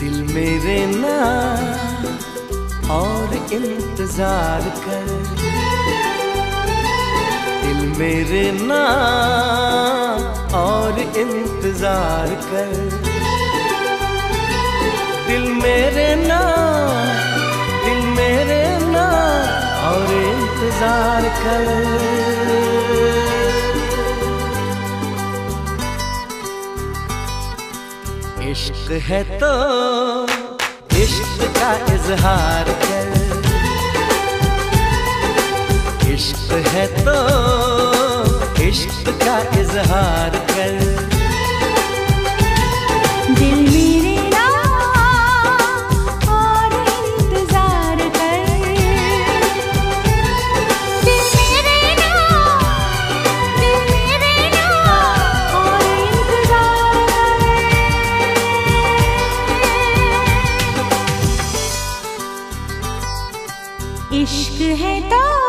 दिल मेरे ना और इंतज़ार कर। दिल मेरे ना और इंतज़ार कर। दिल मेरे ना, दिल मेरे ना और इंतज़ार कर। इश्क है तो इश्क का इजहार कर। इश्क है तो इश्क का इजहार इश्क है तो